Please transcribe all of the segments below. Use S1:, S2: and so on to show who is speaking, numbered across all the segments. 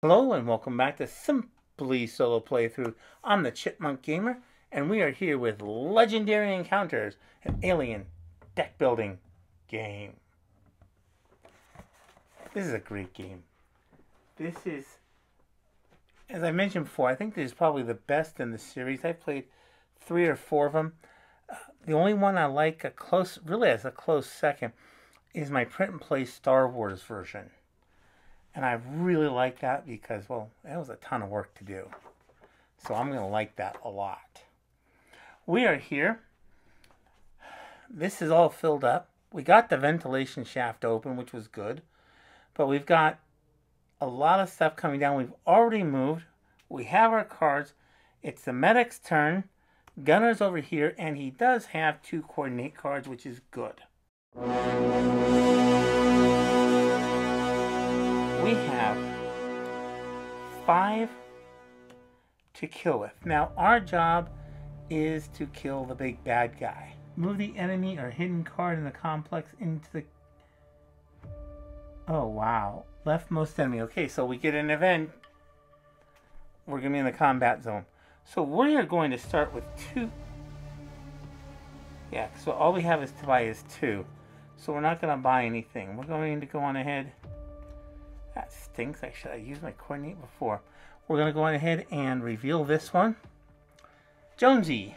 S1: Hello and welcome back to Simply Solo Playthrough. I'm the Chipmunk Gamer and we are here with Legendary Encounters, an alien deck building game. This is a great game. This is, as I mentioned before, I think this is probably the best in the series. I've played three or four of them. Uh, the only one I like a close, really as a close second, is my print and play Star Wars version. And I really like that because, well, it was a ton of work to do. So I'm going to like that a lot. We are here. This is all filled up. We got the ventilation shaft open, which was good. But we've got a lot of stuff coming down. We've already moved. We have our cards. It's the medic's turn. Gunner's over here, and he does have two coordinate cards, which is good we have five to kill with. Now, our job is to kill the big bad guy. Move the enemy or hidden card in the complex into the... Oh, wow. Leftmost enemy. Okay, so we get an event. We're going to be in the combat zone. So we are going to start with two... Yeah, so all we have is to buy is two. So we're not going to buy anything. We're going to go on ahead that stinks. Actually, I should have used my coordinate before. We're going to go on ahead and reveal this one. Jonesy.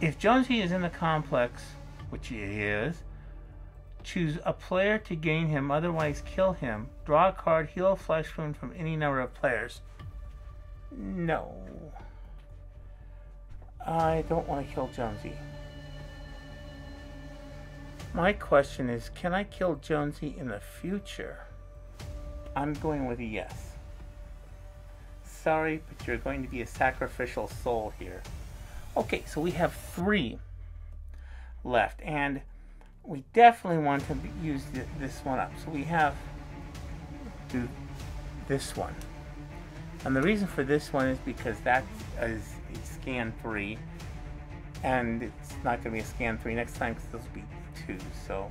S1: If Jonesy is in the complex, which he is, choose a player to gain him, otherwise kill him. Draw a card, heal a flesh wound from any number of players. No. I don't want to kill Jonesy. My question is, can I kill Jonesy in the future? I'm going with a yes. Sorry, but you're going to be a sacrificial soul here. Okay, so we have three left, and we definitely want to use this one up. So we have do this one. And the reason for this one is because that is a scan 3, and it's not going to be a scan 3 next time because this will be two. So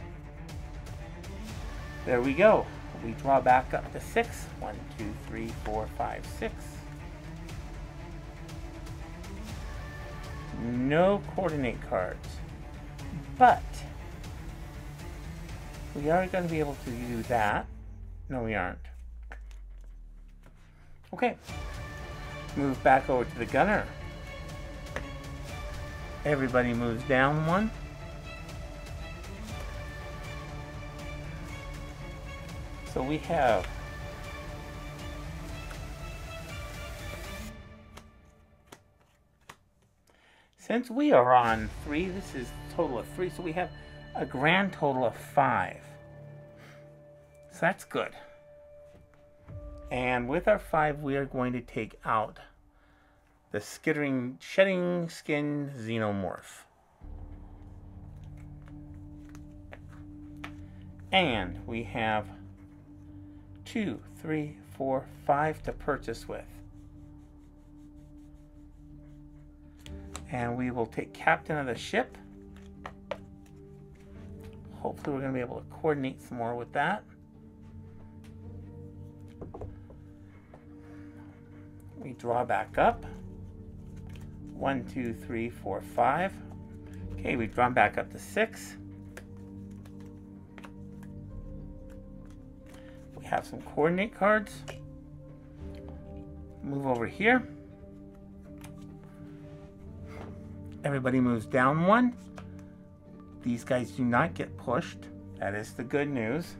S1: there we go. We draw back up to six. One, two, three, four, five, six. No coordinate cards. But we are going to be able to do that. No, we aren't. Okay. Move back over to the gunner. Everybody moves down one. So we have Since we are on three, this is total of three, so we have a grand total of five. So that's good. And with our five, we are going to take out the skittering, shedding skin xenomorph. And we have two, three, four, five to purchase with. And we will take captain of the ship. Hopefully we're going to be able to coordinate some more with that. We draw back up. One, two, three, four, five. Okay, we've drawn back up to six. Have some coordinate cards. Move over here. Everybody moves down one. These guys do not get pushed. That is the good news.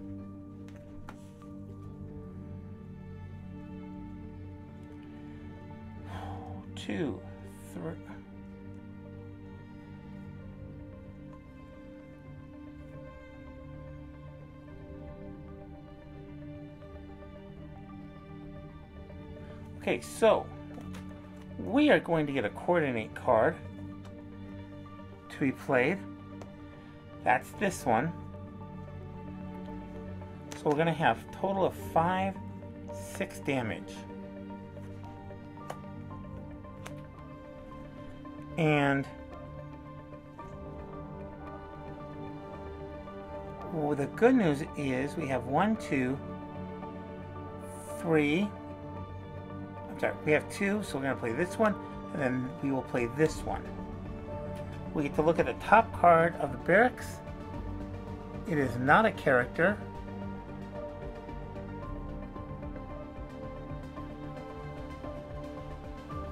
S1: Two, three. Okay, so we are going to get a coordinate card to be played. That's this one. So we're going to have total of 5, 6 damage. And well, the good news is we have one, two, three. I'm sorry, we have two, so we're going to play this one, and then we will play this one. We get to look at the top card of the barracks. It is not a character.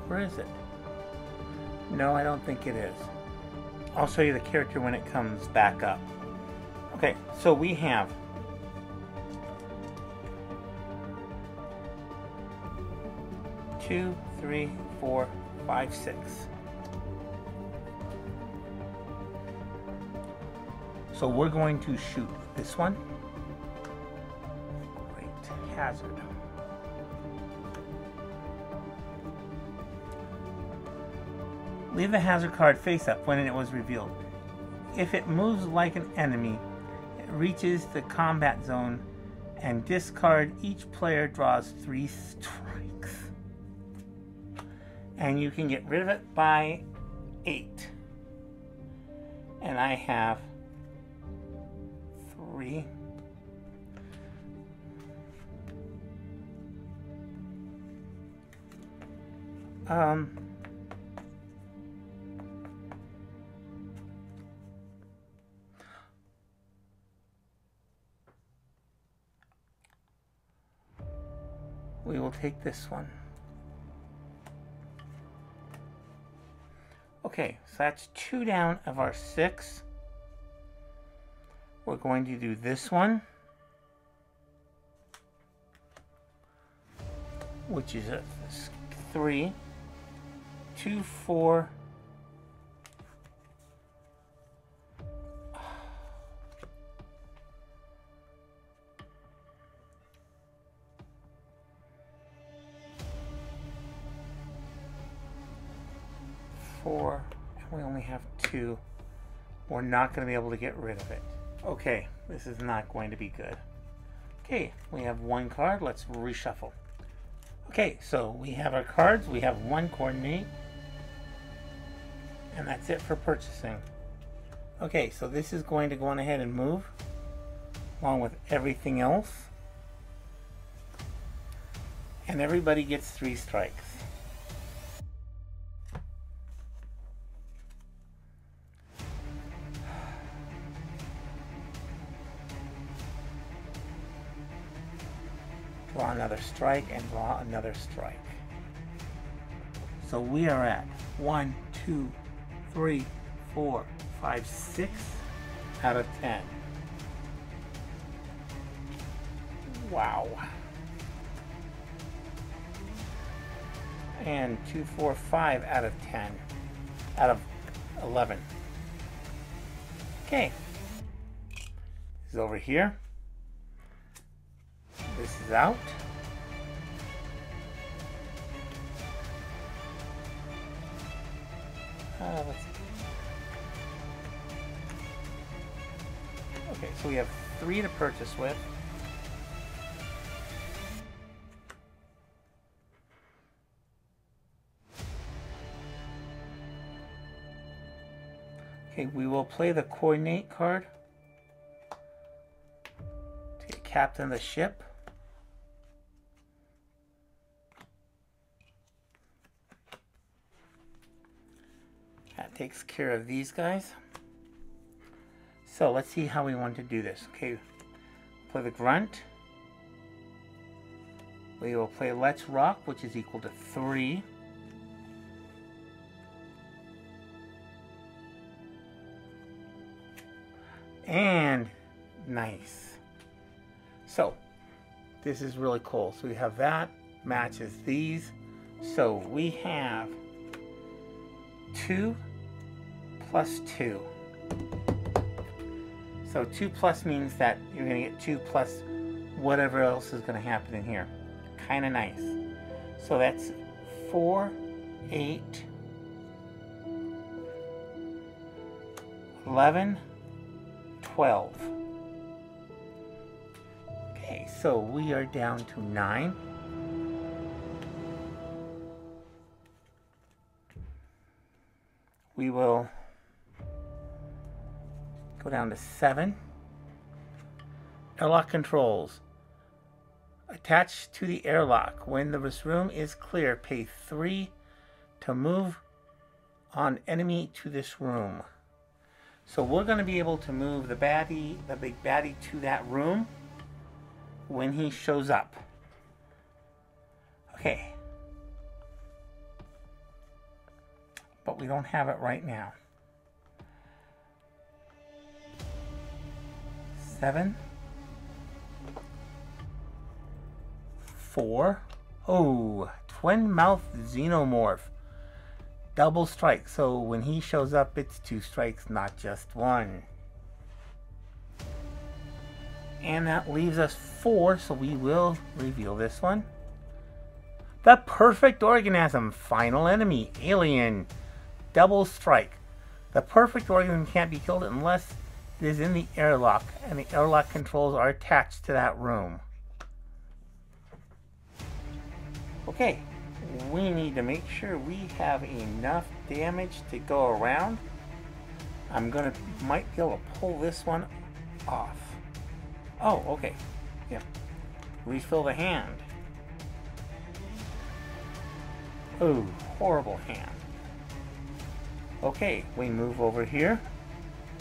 S1: Where is it? No, I don't think it is. I'll show you the character when it comes back up. Okay, so we have two, three, four, five, six. So we're going to shoot this one. Great hazard. Leave the hazard card face up when it was revealed. If it moves like an enemy, it reaches the combat zone and discard each player draws three strikes. And you can get rid of it by eight. And I have three. Um, we will take this one. Okay, so that's two down of our six. We're going to do this one, which is a three, two, four, We're not going to be able to get rid of it. Okay, this is not going to be good. Okay, we have one card. Let's reshuffle. Okay, so we have our cards. We have one coordinate. And that's it for purchasing. Okay, so this is going to go on ahead and move along with everything else. And everybody gets three strikes. Another strike, and draw another strike. So we are at one, two, three, four, five, six out of ten. Wow. And two, four, five out of ten. Out of eleven. Okay. This is over here. This is out. Uh, okay, so we have three to purchase with. Okay, we will play the coordinate card to captain of the ship. Takes care of these guys. So let's see how we want to do this. Okay, play the grunt. We will play Let's Rock, which is equal to 3. And nice. So, this is really cool. So we have that matches these. So we have 2 plus 2. So 2 plus means that you're going to get 2 plus whatever else is going to happen in here. Kind of nice. So that's 4, 8, 11, 12. Okay, so we are down to 9. We will go down to 7. Airlock controls. attached to the airlock. When this room is clear, pay three to move on enemy to this room. So we're going to be able to move the baddie, the big baddie, to that room when he shows up. Okay. But we don't have it right now. Seven. Four. Oh, twin mouth xenomorph. Double strike. So when he shows up, it's two strikes, not just one. And that leaves us four, so we will reveal this one. The perfect organism, final enemy, alien, double strike. The perfect organism can't be killed unless it is in the airlock, and the airlock controls are attached to that room. Okay, we need to make sure we have enough damage to go around. I'm gonna, might be able to pull this one off. Oh, okay. Yeah. Refill the hand. Oh, horrible hand. Okay, we move over here.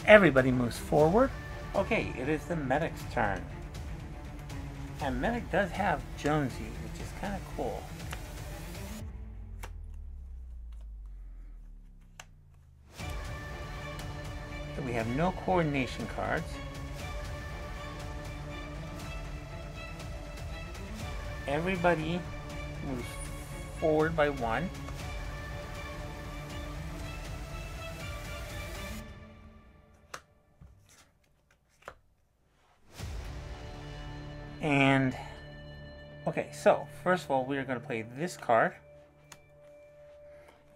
S1: Everybody moves forward. Okay, it is the medic's turn. And medic does have Jonesy, which is kind of cool. So we have no coordination cards. Everybody moves forward by one. So first of all, we are going to play this card.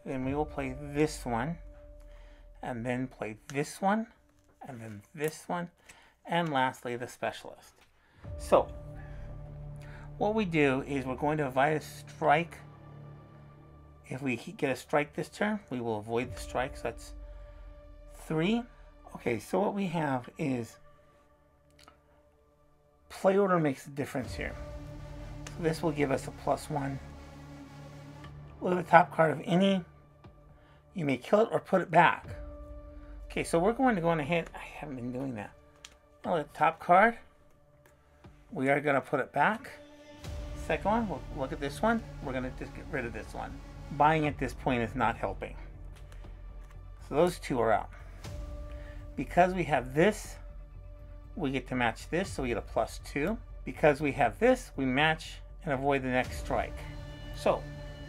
S1: Then we will play this one. And then play this one. And then this one. And lastly, the specialist. So, what we do is we're going to avoid a strike. If we get a strike this turn, we will avoid the strike. So that's three. Okay, so what we have is play order makes a difference here. This will give us a plus one. Look at the top card of any. You may kill it or put it back. Okay, so we're going to go on ahead. I haven't been doing that. At the top card. We are going to put it back. Second one, we'll look at this one. We're going to just get rid of this one. Buying at this point is not helping. So those two are out. Because we have this, we get to match this, so we get a plus two. Because we have this, we match and avoid the next strike. So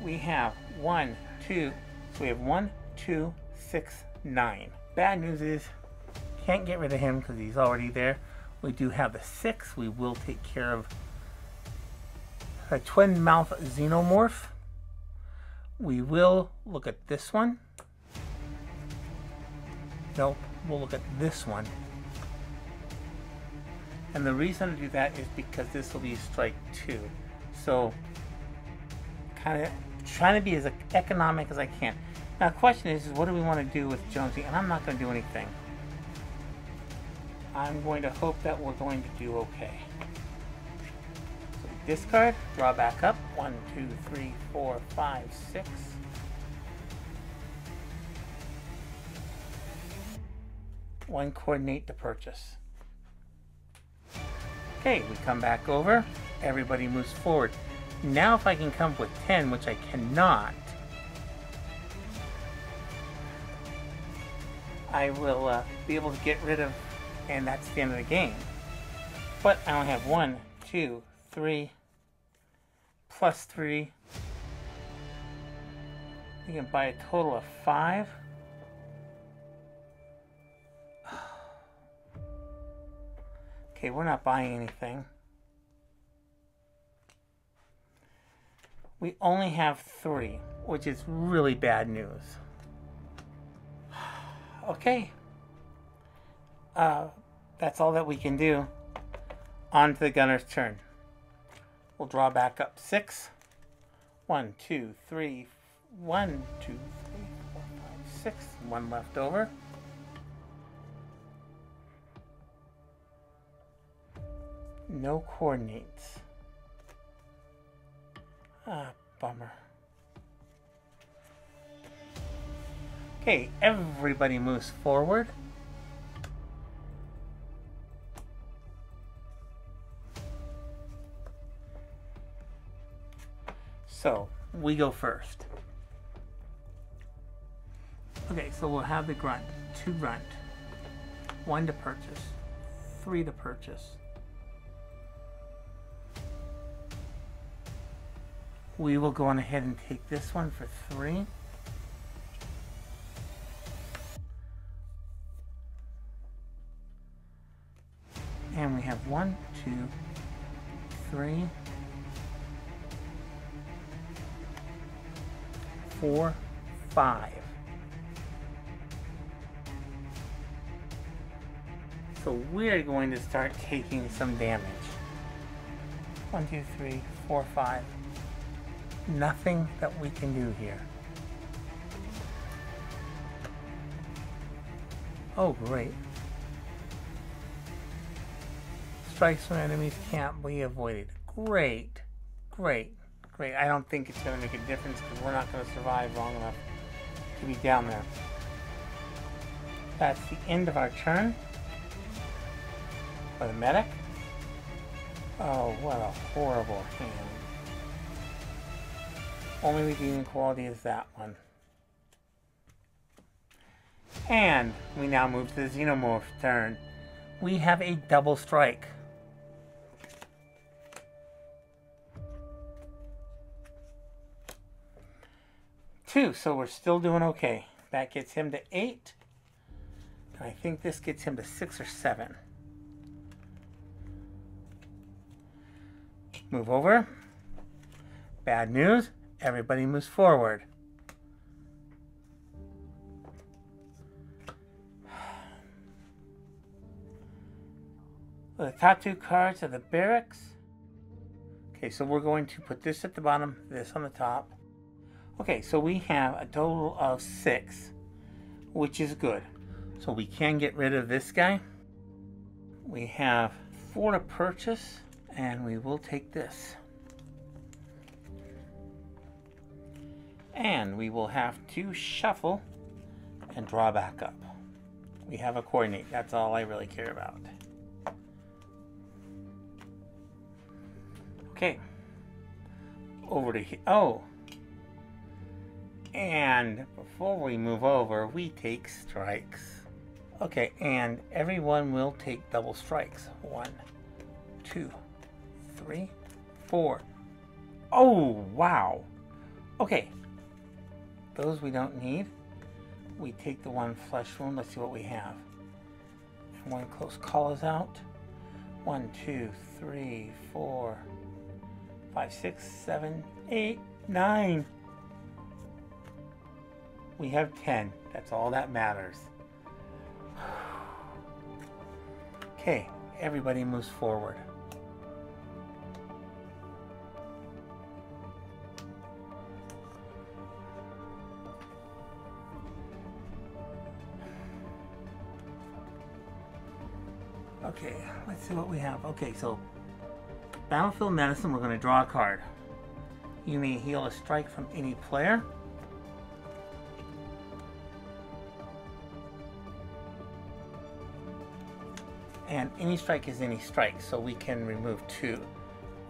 S1: we have one, two, so we have one, two, six, nine. Bad news is, can't get rid of him because he's already there. We do have the six, we will take care of a twin mouth xenomorph. We will look at this one. Nope, we'll look at this one. And the reason to do that is because this will be strike two. So, kind of trying to be as economic as I can. Now, the question is, is what do we want to do with Jonesy? And I'm not going to do anything. I'm going to hope that we're going to do okay. So discard, draw back up. One, two, three, four, five, six. One coordinate to purchase. Okay, we come back over. Everybody moves forward. Now if I can come up with 10, which I cannot, I will uh, be able to get rid of, and that's the end of the game. But I only have one, two, three, plus three. You can buy a total of five. Okay, we're not buying anything. We only have three, which is really bad news. okay. Uh, that's all that we can do. On to the gunner's turn. We'll draw back up six. One, two, three, one, two, three, four, five, six. One left over. No coordinates. Ah, bummer. Okay, everybody moves forward. So, we go first. Okay, so we'll have the grunt. Two grunt. One to purchase. Three to purchase. We will go on ahead and take this one for three. And we have one, two, three, four, five. So we're going to start taking some damage. One, two, three, four, five. Nothing that we can do here. Oh, great. Strikes from enemies can't be avoided. Great. Great. Great. I don't think it's going to make a difference because we're not going to survive long enough to be down there. That's the end of our turn. For the medic. Oh, what a horrible hand. Only redeeming quality is that one. And we now move to the Xenomorph turn. We have a double strike. Two, so we're still doing okay. That gets him to eight. I think this gets him to six or seven. Move over. Bad news. Everybody moves forward. The top two cards are the barracks. Okay, so we're going to put this at the bottom, this on the top. Okay, so we have a total of six, which is good. So we can get rid of this guy. We have four to purchase, and we will take this. And we will have to shuffle and draw back up. We have a coordinate. That's all I really care about. Okay. Over to here. Oh. And before we move over, we take strikes. Okay, and everyone will take double strikes. One, two, three, four. Oh, wow. Okay, those we don't need. We take the one flesh wound. Let's see what we have. And one close call is out. One, two, three, four, five, six, seven, eight, nine. We have ten. That's all that matters. Okay, everybody moves forward. Let's see what we have. Okay, so Battlefield Medicine, we're going to draw a card. You may heal a strike from any player. And any strike is any strike, so we can remove two.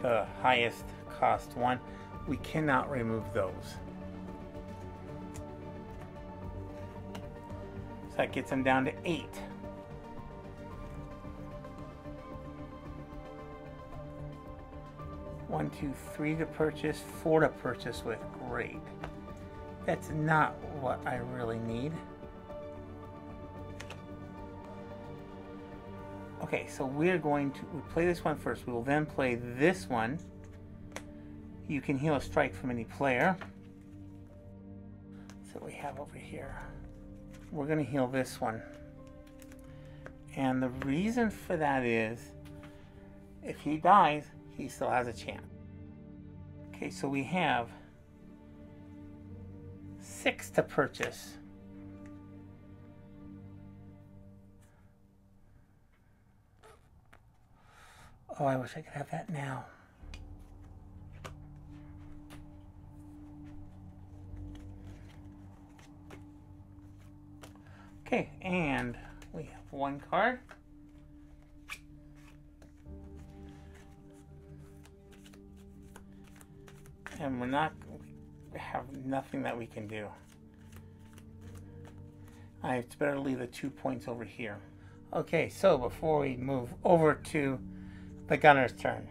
S1: The highest cost one, we cannot remove those. So that gets them down to eight. One, two, three to purchase, four to purchase with. Great. That's not what I really need. Okay, so we're going to we play this one first. We will then play this one. You can heal a strike from any player. So we have over here. We're going to heal this one. And the reason for that is if he dies, he still has a chance. Okay, so we have six to purchase. Oh, I wish I could have that now. Okay, and we have one card. And we're not, we have nothing that we can do. I it's better leave the two points over here. Okay, so before we move over to the gunner's turn.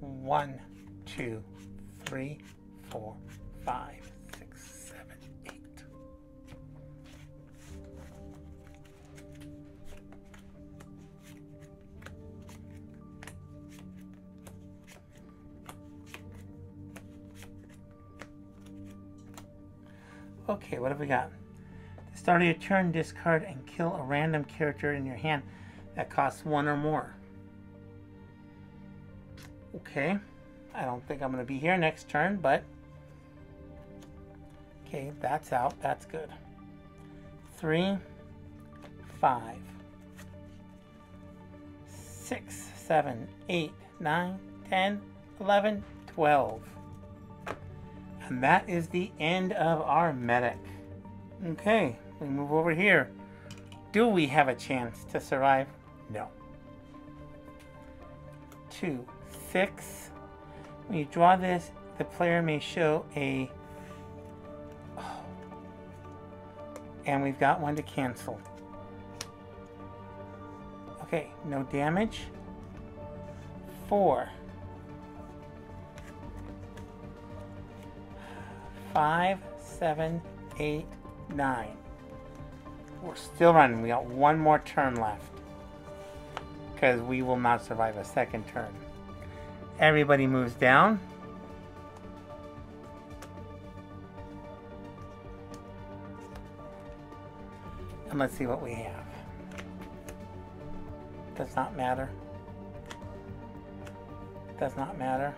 S1: One, two, three, four, five, Okay, what have we got? The start of your turn, discard and kill a random character in your hand that costs one or more. Okay, I don't think I'm going to be here next turn, but okay, that's out. That's good. Three, five, six, seven, eight, nine, ten, eleven, twelve. And that is the end of our medic. Okay, we move over here. Do we have a chance to survive? No. Two, six. When you draw this, the player may show a... Oh. And we've got one to cancel. Okay, no damage. Four. Five, seven, eight, nine. We're still running. We got one more turn left. Because we will not survive a second turn. Everybody moves down. And let's see what we have. Does not matter. Does not matter.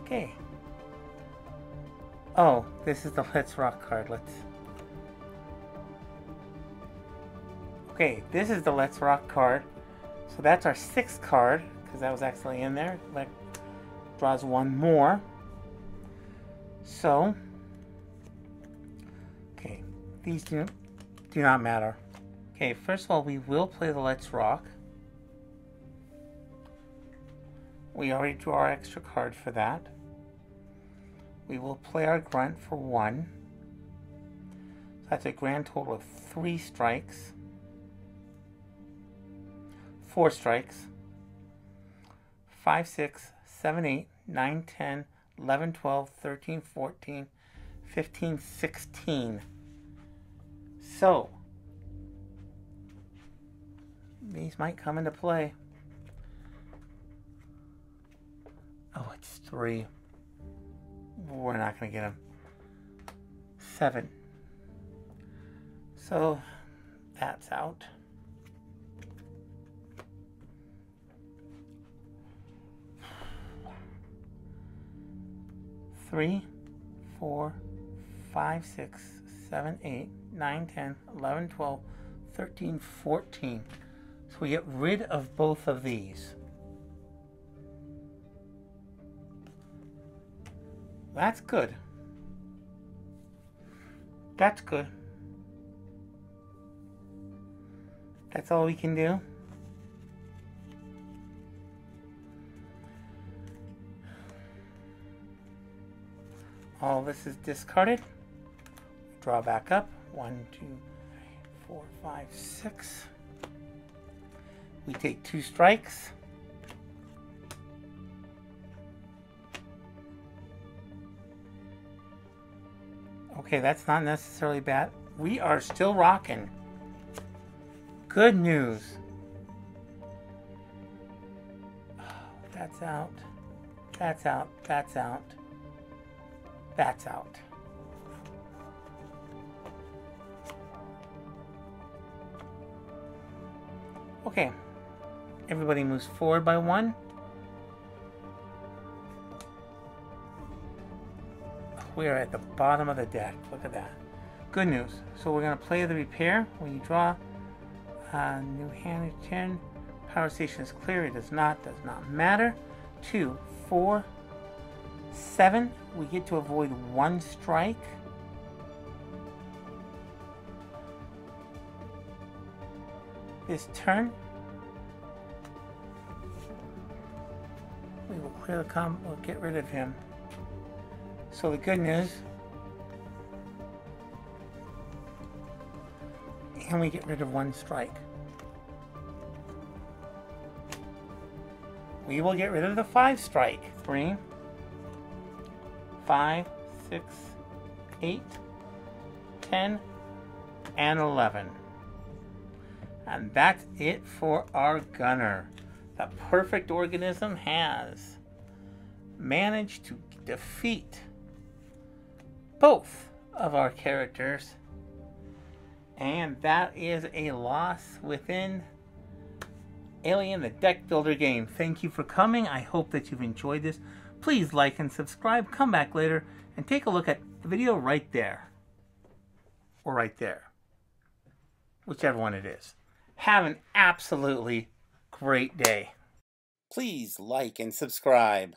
S1: Okay. Oh, this is the Let's Rock card. Let's... Okay, this is the Let's Rock card. So that's our sixth card, because that was actually in there. That draws one more. So, okay, these do, do not matter. Okay, first of all, we will play the Let's Rock. We already drew our extra card for that. We will play our grunt for one. So that's a grand total of three strikes. Four strikes. 5, 6, 7, 8, 9, 10, 11, 12, 13, 14, 15, 16. So, these might come into play. Oh, it's 3. We're not going to get them. 7. So, that's out. Three, four, five, six, seven, eight, nine, ten, eleven, twelve, thirteen, fourteen. So we get rid of both of these. That's good. That's good. That's all we can do. All this is discarded. Draw back up. One, two, three, four, five, six. We take two strikes. Okay, that's not necessarily bad. We are still rocking. Good news. That's out. That's out. That's out. That's out. Okay. Everybody moves forward by one. we are at the bottom of the deck. Look at that. Good news. So we're going to play the repair. When you draw a New Hampton, power station is clear. It does not, does not matter. Two, four, seven. We get to avoid one strike. This turn, we will clear the com. We'll get rid of him. So the good news. can we get rid of one strike. We will get rid of the five strike. Three, five, six, eight, ten, and 11. And that's it for our gunner. The perfect organism has managed to defeat both of our characters. And that is a loss within Alien the Deck Builder game. Thank you for coming. I hope that you've enjoyed this. Please like and subscribe. Come back later and take a look at the video right there. Or right there. Whichever one it is. Have an absolutely great day. Please like and subscribe.